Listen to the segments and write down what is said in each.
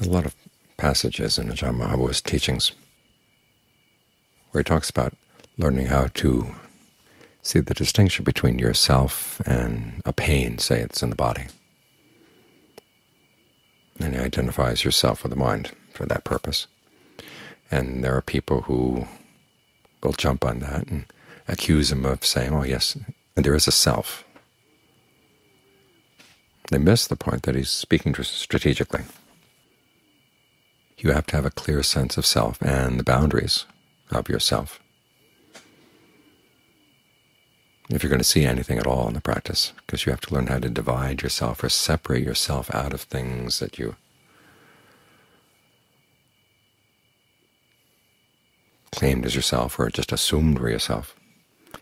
There's a lot of passages in Ajahn Maha Boowa's teachings where he talks about learning how to see the distinction between yourself and a pain, say it's in the body. And he identifies yourself with the mind for that purpose. And there are people who will jump on that and accuse him of saying, oh yes, there is a self. They miss the point that he's speaking strategically. You have to have a clear sense of self and the boundaries of yourself if you're going to see anything at all in the practice, because you have to learn how to divide yourself or separate yourself out of things that you claimed as yourself or just assumed were yourself.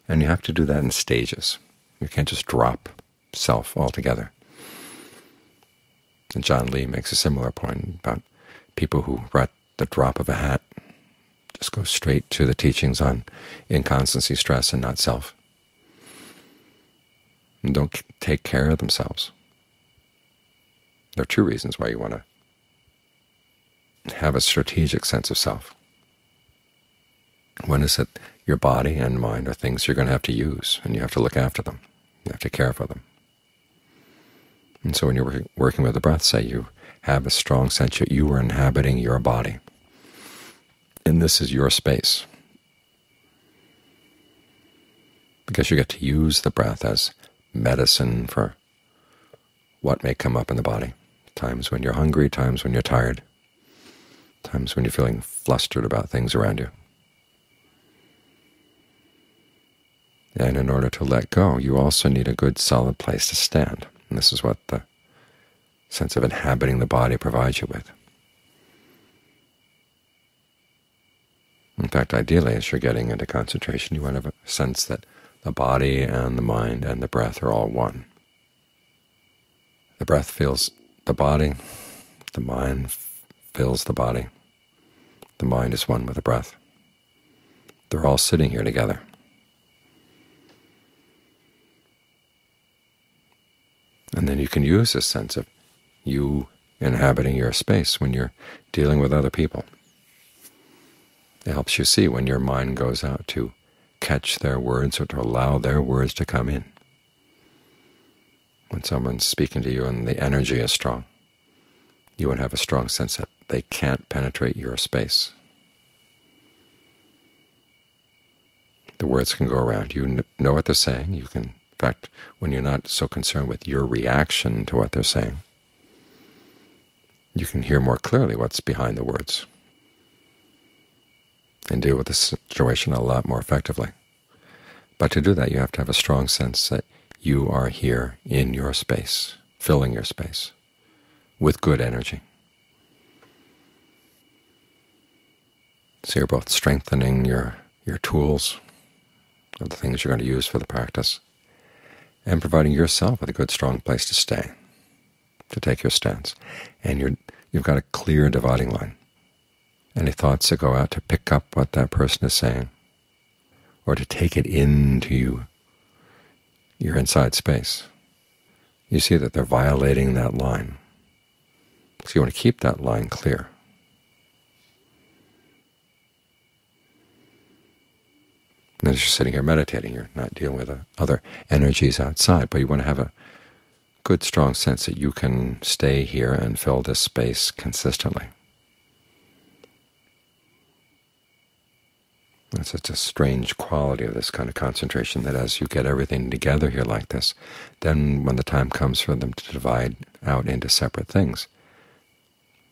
And you have to do that in stages. You can't just drop self altogether. Ajaan Lee makes a similar point about people who, at the drop of a hat, just go straight to the teachings on inconstancy, stress, and not self and don't take care of themselves. There are two reasons why you want to have a strategic sense of self. One is that your body and mind are things you're going to have to use, and you have to look after them. You have to care for them. And so when you're working with the breath, say you have a strong sense that you are inhabiting your body, and this is your space, because you get to use the breath as medicine for what may come up in the body. Times when you're hungry, times when you're tired, times when you're feeling flustered about things around you. And in order to let go, you also need a good solid place to stand. And this is what the sense of inhabiting the body provides you with. In fact, ideally, as you're getting into concentration, you want to have a sense that the body and the mind and the breath are all one. The breath fills the body, the mind fills the body. The mind is one with the breath. They're all sitting here together. And then you can use this sense of you inhabiting your space when you're dealing with other people. It helps you see when your mind goes out to catch their words or to allow their words to come in. When someone's speaking to you and the energy is strong, you would have a strong sense that they can't penetrate your space. The words can go around. You know what they're saying. You can, in fact, when you're not so concerned with your reaction to what they're saying, you can hear more clearly what's behind the words and deal with the situation a lot more effectively. But to do that, you have to have a strong sense that you are here in your space, filling your space with good energy. So you're both strengthening your, your tools, the things you're going to use for the practice, and providing yourself with a good, strong place to stay, to take your stance. And you're, you've got a clear dividing line any thoughts that go out to pick up what that person is saying, or to take it into you, your inside space. You see that they're violating that line. So you want to keep that line clear. And as you're sitting here meditating, you're not dealing with uh, other energies outside, but you want to have a good, strong sense that you can stay here and fill this space consistently. It's such a strange quality of this kind of concentration that as you get everything together here like this, then when the time comes for them to divide out into separate things,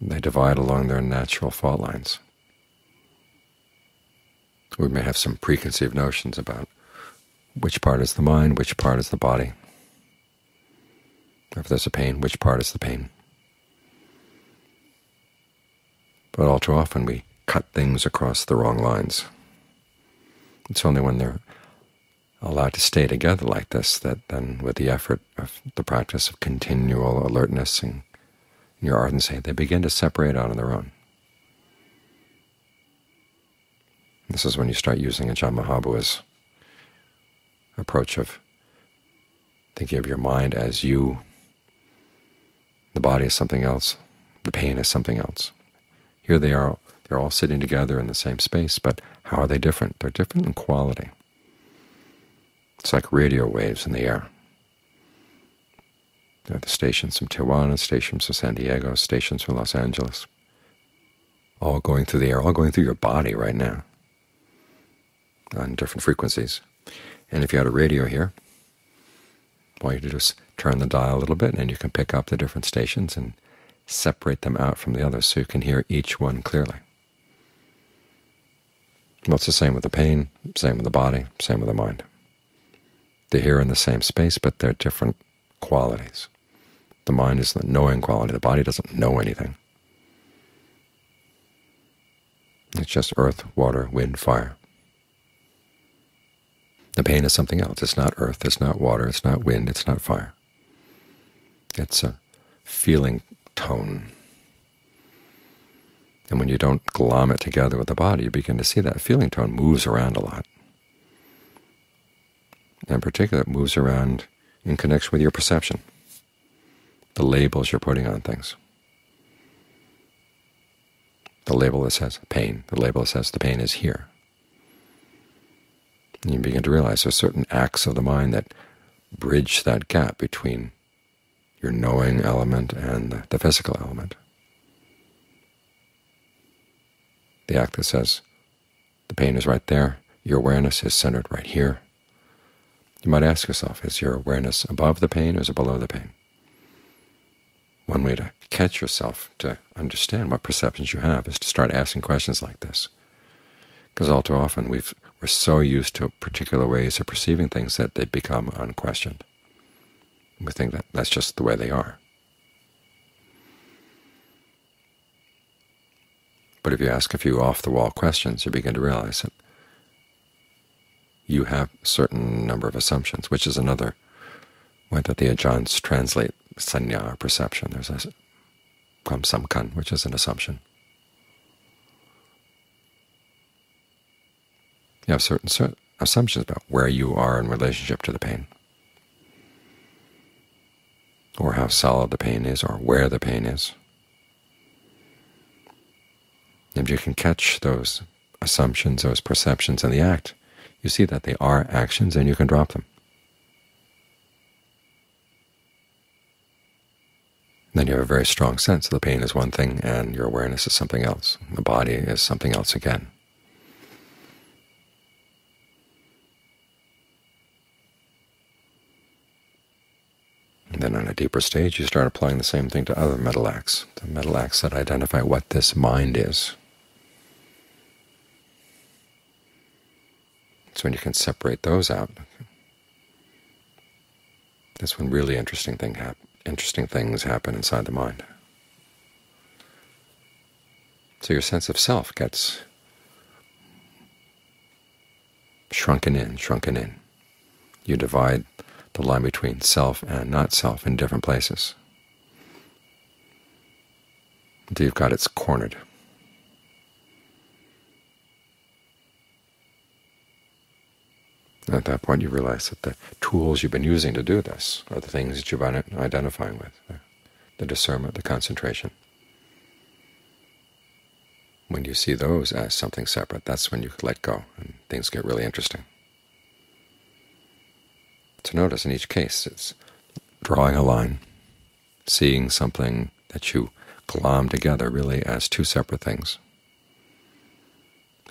they divide along their natural fault lines. We may have some preconceived notions about which part is the mind, which part is the body. If there's a pain, which part is the pain. But all too often we cut things across the wrong lines. It's only when they're allowed to stay together like this that then with the effort of the practice of continual alertness and your ardency, they begin to separate out on their own. This is when you start using Ajahn Maha Boowa's approach of thinking of your mind as you, the body is something else, the pain is something else. Here they are, they're all sitting together in the same space, but how are they different? They're different in quality. It's like radio waves in the air. There are the stations from Tijuana, stations from San Diego, stations from Los Angeles, all going through the air, all going through your body right now on different frequencies. And if you had a radio here, all you do is turn the dial a little bit, and you can pick up the different stations and separate them out from the others so you can hear each one clearly. Well, it's the same with the pain, same with the body, same with the mind. They're here in the same space, but they're different qualities. The mind is the knowing quality. The body doesn't know anything. It's just earth, water, wind, fire. The pain is something else. It's not earth, it's not water, it's not wind, it's not fire. It's a feeling tone. And when you don't glom it together with the body, you begin to see that feeling tone moves around a lot. In particular, it moves around in connection with your perception, the labels you're putting on things. The label that says pain, the label that says the pain is here. And you begin to realize there's certain acts of the mind that bridge that gap between your knowing element and the physical element. The act that says the pain is right there, your awareness is centered right here. You might ask yourself, is your awareness above the pain or is it below the pain? One way to catch yourself, to understand what perceptions you have, is to start asking questions like this. Because all too often we've, we're so used to particular ways of perceiving things that they become unquestioned. We think that that's just the way they are. But if you ask a few off-the-wall questions, you begin to realize that you have a certain number of assumptions, which is another way that the Ajahns translate sanya, or perception. There's a samkan, which is an assumption. You have certain assumptions about where you are in relationship to the pain, or how solid the pain is, or where the pain is. If you can catch those assumptions, those perceptions in the act, you see that they are actions and you can drop them. Then you have a very strong sense that the pain is one thing and your awareness is something else. The body is something else again. And then on a deeper stage, you start applying the same thing to other mental acts, the mental acts that identify what this mind is. So when you can separate those out, that's when really interesting thing interesting things happen inside the mind. So your sense of self gets shrunken in, shrunken in. You divide the line between self and not self in different places until you've got it cornered. At that point, you realize that the tools you've been using to do this are the things that you've been identifying with, the, the discernment, the concentration. When you see those as something separate, that's when you let go, and things get really interesting. To notice in each case, it's drawing a line, seeing something that you glom together really as two separate things,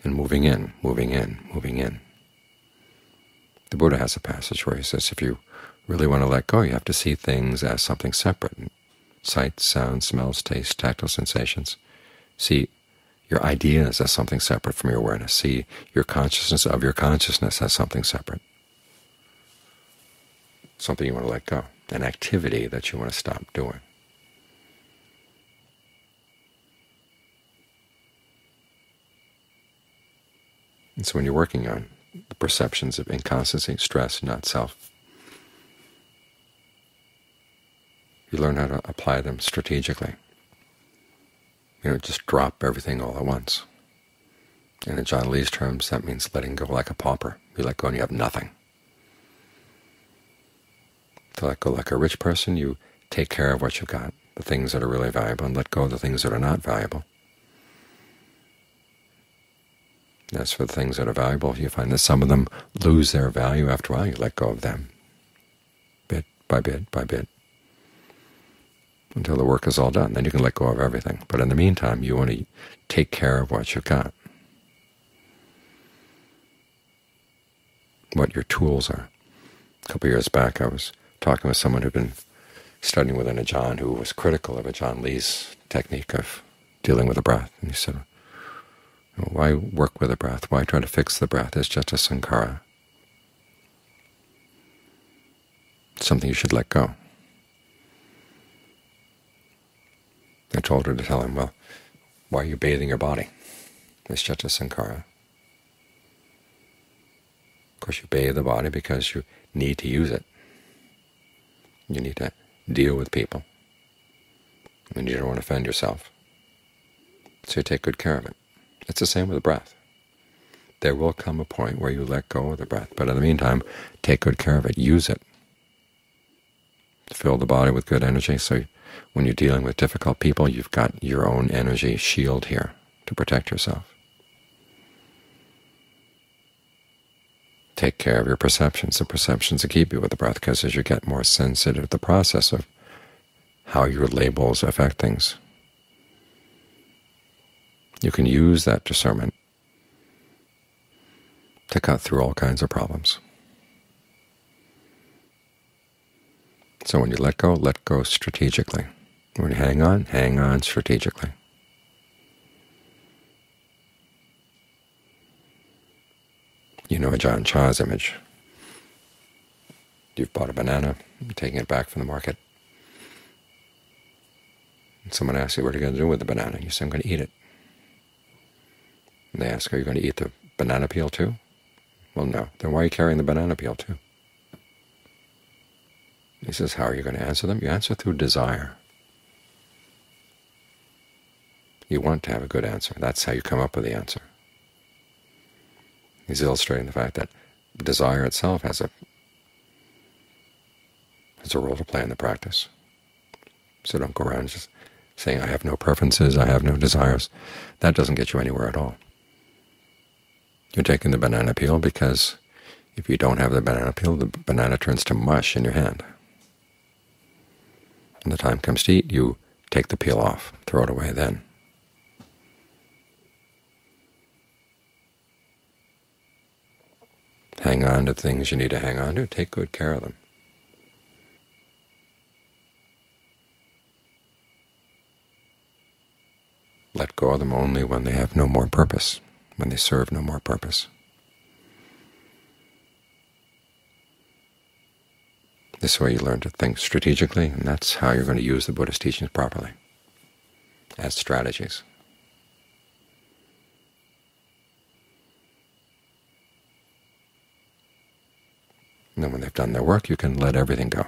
and moving in, moving in, moving in. The Buddha has a passage where he says if you really want to let go, you have to see things as something separate. Sight, sound, smells, taste, tactile sensations. See your ideas as something separate from your awareness. See your consciousness of your consciousness as something separate. Something you want to let go. An activity that you want to stop doing. And so when you're working on the perceptions of inconstancy, stress, not self. You learn how to apply them strategically. You know, just drop everything all at once. And in Ajaan Lee's terms, that means letting go like a pauper. You let go and you have nothing. To let go like a rich person, you take care of what you've got. the things that are really valuable and let go of the things that are not valuable. As for the things that are valuable, you find that some of them lose their value after a while. You let go of them, bit by bit by bit, until the work is all done. Then you can let go of everything. But in the meantime, you want to take care of what you've got, what your tools are. A couple years back, I was talking with someone who'd been studying with an Ajaan who was critical of Ajahn Lee's technique of dealing with the breath. And he said, why work with the breath? Why try to fix the breath? It's just a sankhara. something you should let go. I told her to tell him, well, why are you bathing your body? It's just a sankhara. Of course, you bathe the body because you need to use it. You need to deal with people, and you don't want to offend yourself. So you take good care of it. It's the same with the breath. There will come a point where you let go of the breath, but in the meantime, take good care of it. Use it. Fill the body with good energy, so when you're dealing with difficult people, you've got your own energy shield here to protect yourself. Take care of your perceptions. The perceptions that keep you with the breath, because as you get more sensitive, to the process of how your labels affect things you can use that discernment to cut through all kinds of problems. So when you let go, let go strategically. When you hang on, hang on strategically. You know Ajaan Chah's image. You've bought a banana, you're taking it back from the market. And someone asks you, what are you going to do with the banana? You say, I'm going to eat it. And they ask, are you going to eat the banana peel too? Well, no. Then why are you carrying the banana peel too? He says, how are you going to answer them? You answer through desire. You want to have a good answer. That's how you come up with the answer. He's illustrating the fact that desire itself has a has a role to play in the practice. So don't go around just saying, I have no preferences, I have no desires. That doesn't get you anywhere at all. You're taking the banana peel because if you don't have the banana peel, the banana turns to mush in your hand. When the time comes to eat, you take the peel off, throw it away then. Hang on to things you need to hang on to. Take good care of them. Let go of them only when they have no more purpose when they serve no more purpose. This way you learn to think strategically, and that's how you're going to use the Buddhist teachings properly, as strategies. And then when they've done their work, you can let everything go.